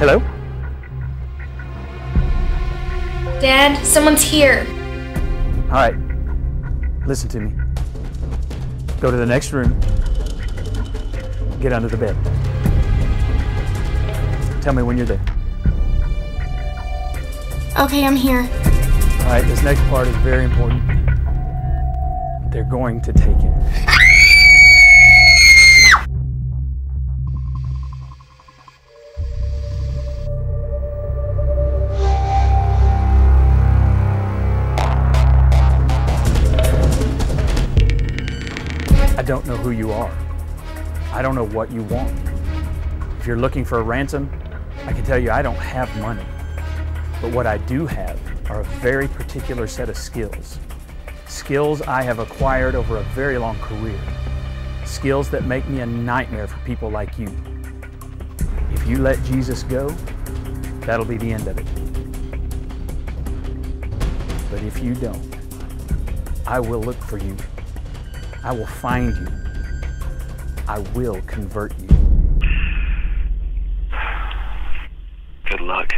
Hello? Dad, someone's here. All right. Listen to me. Go to the next room. Get under the bed. Tell me when you're there. Okay, I'm here. All right, this next part is very important. They're going to take it. I don't know who you are. I don't know what you want. If you're looking for a ransom, I can tell you I don't have money. But what I do have are a very particular set of skills. Skills I have acquired over a very long career. Skills that make me a nightmare for people like you. If you let Jesus go, that'll be the end of it. But if you don't, I will look for you. I will find you. I will convert you. Good luck.